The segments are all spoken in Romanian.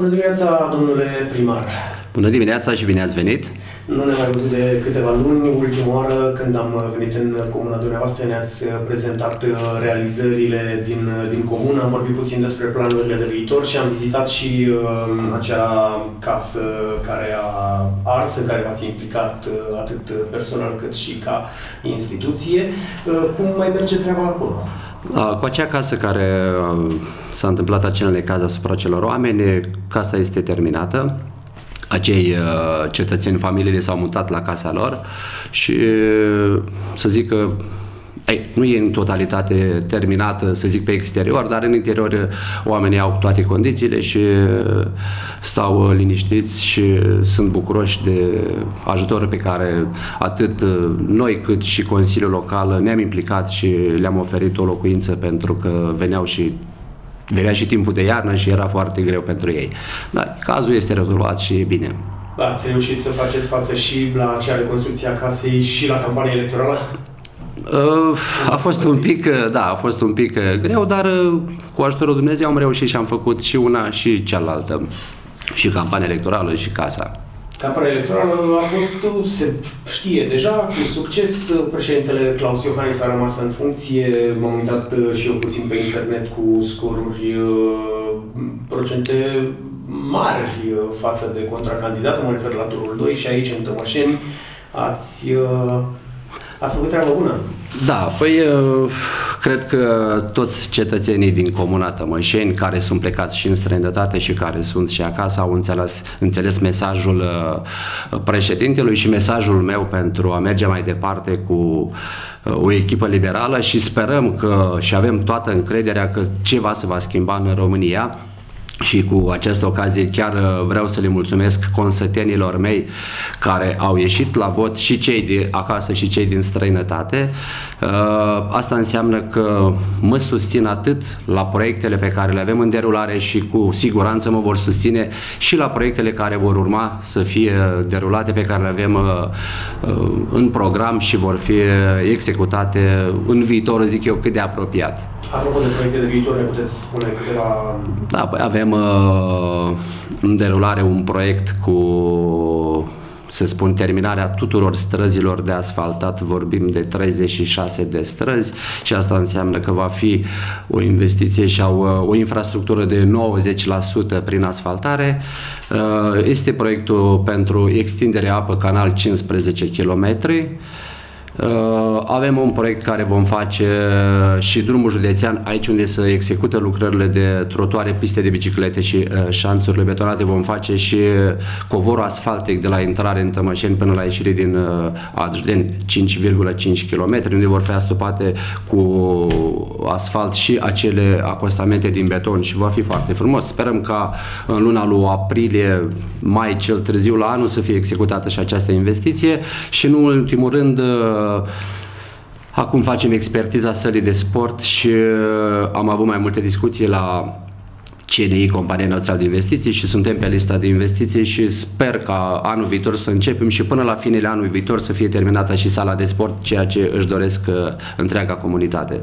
Bună dimineața, domnule primar! Bună dimineața și bine ați venit! Nu ne mai văzut de câteva luni. Ultima oară când am venit în comuna dumneavoastră ne-ați prezentat realizările din, din comună, am vorbit puțin despre planurile de viitor și am vizitat și uh, acea casă care a ars, în care v-ați implicat uh, atât personal cât și ca instituție. Uh, cum mai merge treaba acolo? Cu acea casă care uh, s-a întâmplat acel necaz asupra celor oameni, casa este terminată. Acei uh, cetățeni, familiile s-au mutat la casa lor și uh, să zic că ei, nu e în totalitate terminată, să zic, pe exterior, dar în interior uh, oamenii au toate condițiile și stau liniștiți și sunt bucuroși de ajutorul pe care atât noi cât și Consiliul Local ne-am implicat și le-am oferit o locuință pentru că veneau și venea și timpul de iarnă și era foarte greu pentru ei. Dar cazul este rezolvat și e bine. Ați reușit să faceți față și la acea reconstrucție a casei și la campania electorală? Uh, a fost un pic, uh, da, a fost un pic uh, greu, dar cu ajutorul Dumnezeu am reușit și am făcut și una și cealaltă. Și campania electorală și casa. Campania electorală a fost, se știe deja, cu succes. Președintele Claus Iohannis a rămas în funcție. M-am uitat uh, și eu puțin pe internet cu scoruri uh, procente mari uh, față de contracandidat. Mă refer la turul 2 și aici, în Tămășeni, ați, ați făcut treabă bună. Da, păi cred că toți cetățenii din Comuna Tămășeni care sunt plecați și în străinătate și care sunt și acasă au înțeles, înțeles mesajul uh, președintelui și mesajul meu pentru a merge mai departe cu uh, o echipă liberală și sperăm că și avem toată încrederea că ceva se va schimba în România și cu această ocazie chiar uh, vreau să le mulțumesc consătenilor mei care au ieșit la vot și cei de acasă și cei din străinătate. Uh, asta înseamnă că mă susțin atât la proiectele pe care le avem în derulare și cu siguranță mă vor susține și la proiectele care vor urma să fie derulate, pe care le avem uh, în program și vor fi executate în viitor, zic eu, cât de apropiat. Apropo de proiecte de viitor, ne puteți spune câteva... Da, păi avem uh, în derulare un proiect cu să spun, terminarea tuturor străzilor de asfaltat, vorbim de 36 de străzi și asta înseamnă că va fi o investiție și o, o infrastructură de 90% prin asfaltare. Uh, este proiectul pentru extinderea apă canal 15 km, Uh, avem un proiect care vom face și drumul județean, aici unde se execută lucrările de trotuare, piste de biciclete și uh, șanțurile betonate, vom face și covorul asfaltic de la intrare în Tămășeni până la ieșire din uh, Adjden, 5,5 km, unde vor fi astupate cu asfalt și acele acostamente din beton și va fi foarte frumos. Sperăm ca în luna lui aprilie, mai cel târziu la anul să fie executată și această investiție și în ultimul rând Acum facem expertiza sălii de sport și uh, am avut mai multe discuții la CNI, Compania Națională de Investiții și suntem pe lista de investiții și sper ca anul viitor să începem și până la finele anului viitor să fie terminată și sala de sport, ceea ce își doresc uh, întreaga comunitate.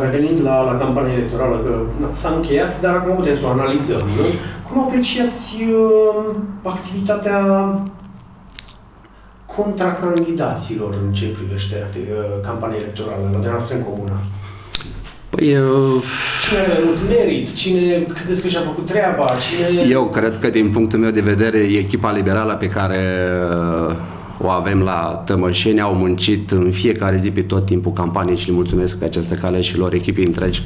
Revenind la, la campania electorală, că s-a încheiat, dar acum putem să o analizăm. Nu? Cum apreciați uh, activitatea contracandidaților în ce privește uh, campania electorală la dumneavoastră în comună? Păi, eu... Cine are mult merit? Cine credeți că și-a făcut treaba? Cine... Eu cred că din punctul meu de vedere echipa liberală pe care uh, o avem la Tămășeni, au muncit în fiecare zi pe tot timpul campaniei și le mulțumesc pe această cale și lor echipii întregi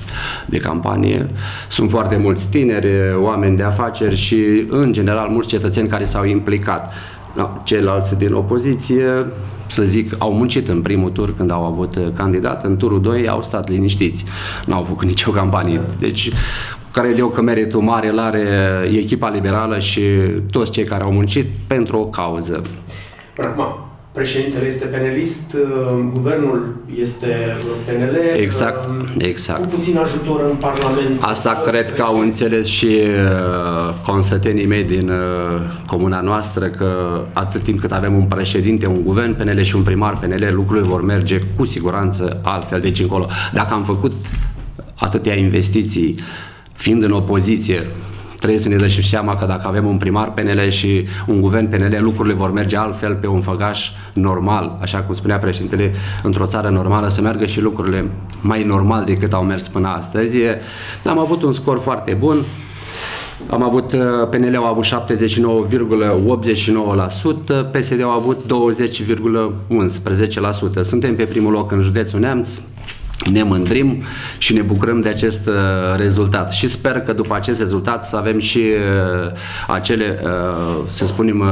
de campanie. Sunt foarte mulți tineri, oameni de afaceri și în general mulți cetățeni care s-au implicat. Da, ceilalți din opoziție, să zic, au muncit în primul tur când au avut candidat, în turul 2 au stat liniștiți, n-au făcut nicio campanie. Deci, cred eu că meritul mare îl are echipa liberală și toți cei care au muncit pentru o cauză. Acum, președintele este penelist, uh, guvernul este PNL. Exact, uh, exact. Cu puțin ajutor în Parlament. Asta cred că au înțeles și uh, consătenii mei din comuna noastră că atât timp cât avem un președinte, un guvern PNL și un primar PNL, lucrurile vor merge cu siguranță altfel de aici încolo. Dacă am făcut atâtea investiții, fiind în opoziție, trebuie să ne dăm și seama că dacă avem un primar PNL și un guvern PNL, lucrurile vor merge altfel pe un făgaș normal, așa cum spunea președintele, într-o țară normală să meargă și lucrurile mai normal decât au mers până astăzi. Am avut un scor foarte bun, am avut, uh, PNL-ul a avut 79,89%, PSD-ul a avut 20,11%. Suntem pe primul loc în județul Neamț, ne mândrim și ne bucurăm de acest uh, rezultat. Și sper că după acest rezultat să avem și uh, acele, să spunem,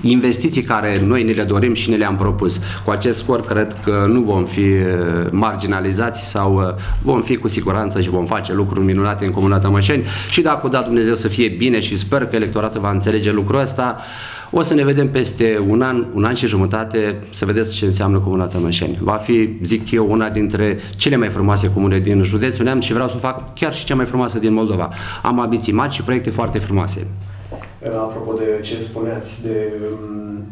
investiții care noi ne le dorim și ne le-am propus. Cu acest scor cred că nu vom fi uh, marginalizați sau uh, vom fi cu siguranță și vom face lucruri minunate în Comuna Tămășeni și dacă o da Dumnezeu să fie bine și sper că electoratul va înțelege lucrul ăsta, o să ne vedem peste un an, un an și jumătate, să vedeți ce înseamnă Comuna Tămășeni. Va fi, zic eu, una dintre cele mai frumoase comune din județul Neam și vreau să fac chiar și cea mai frumoasă din Moldova. Am ambiții mari și proiecte foarte frumoase. Apropo de ce spuneați de um,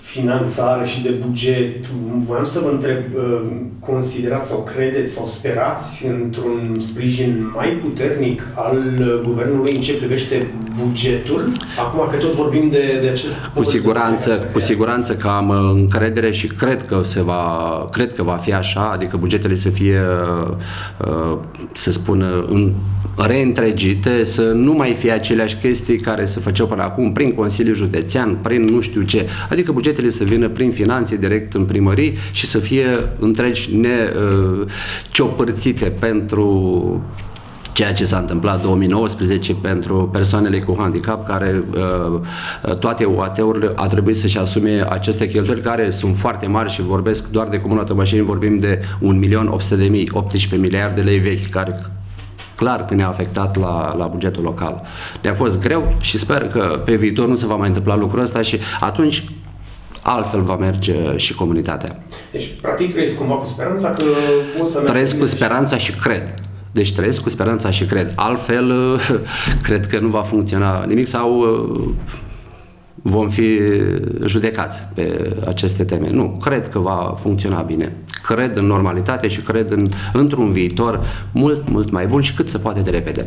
finanțare și de buget, voiam să vă întreb, uh, considerați sau credeți sau sperați într-un sprijin mai puternic al guvernului în ce privește bugetul? Acum că tot vorbim de, de acest... Cu siguranță, cu siguranță că am încredere și cred că se va, cred că va fi așa, adică bugetele să fie, uh, să spună, în reîntregite, să nu mai fie aceleași chestii care se făceau până acum prin Consiliul Județean, prin nu știu ce. Adică bugetele să vină prin finanțe direct în primării și să fie întregi neciopărțite uh, pentru ceea ce s-a întâmplat 2019 pentru persoanele cu handicap care uh, toate UAT-urile a trebuit să-și asume aceste cheltuieli care sunt foarte mari și vorbesc doar de Comuna Tămășeni, vorbim de 1.800.000, 18 miliarde de lei vechi care clar că ne-a afectat la, la bugetul local. Ne-a fost greu și sper că pe viitor nu se va mai întâmpla lucrul ăsta și atunci altfel va merge și comunitatea. Deci, practic, trăiesc cumva cu speranța că o să... Trăiesc cu speranța și cred. Deci trăiesc cu speranța și cred. Altfel, cred că nu va funcționa nimic sau vom fi judecați pe aceste teme. Nu, cred că va funcționa bine. Cred în normalitate și cred în, într-un viitor mult, mult mai bun și cât se poate de repede.